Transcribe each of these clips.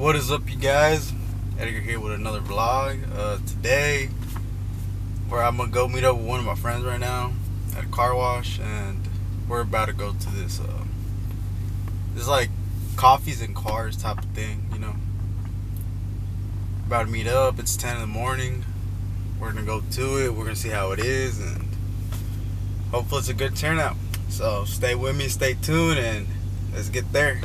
What is up, you guys? Edgar here with another vlog. Uh, today, where I'm gonna go meet up with one of my friends right now at a car wash, and we're about to go to this. Uh, this like coffees and cars type of thing, you know. About to meet up. It's 10 in the morning. We're gonna go to it. We're gonna see how it is, and hopefully it's a good turnout. So stay with me, stay tuned, and let's get there.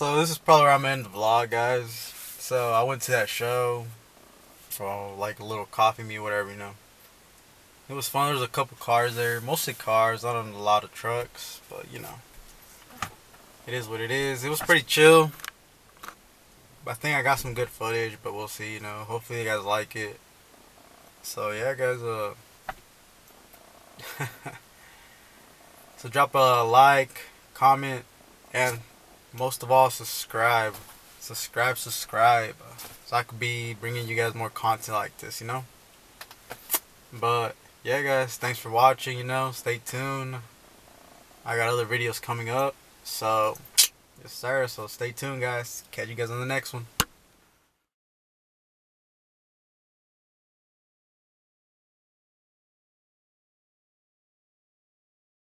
So this is probably where I'm in the vlog, guys. So I went to that show for like a little coffee meet, whatever, you know. It was fun. There was a couple cars there, mostly cars, not a lot of trucks, but you know, it is what it is. It was pretty chill. I think I got some good footage, but we'll see. You know, hopefully you guys like it. So yeah, guys. Uh, so drop a like, comment, and most of all, subscribe. Subscribe, subscribe. So I could be bringing you guys more content like this, you know? But, yeah, guys, thanks for watching, you know? Stay tuned. I got other videos coming up. So, yes, sir. So, stay tuned, guys. Catch you guys on the next one.